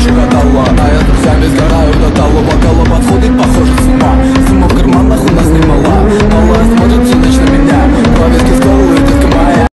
ხორჩი გადავლა აიად სამის გადაერდა დალობა გალობა ხოდით ახორ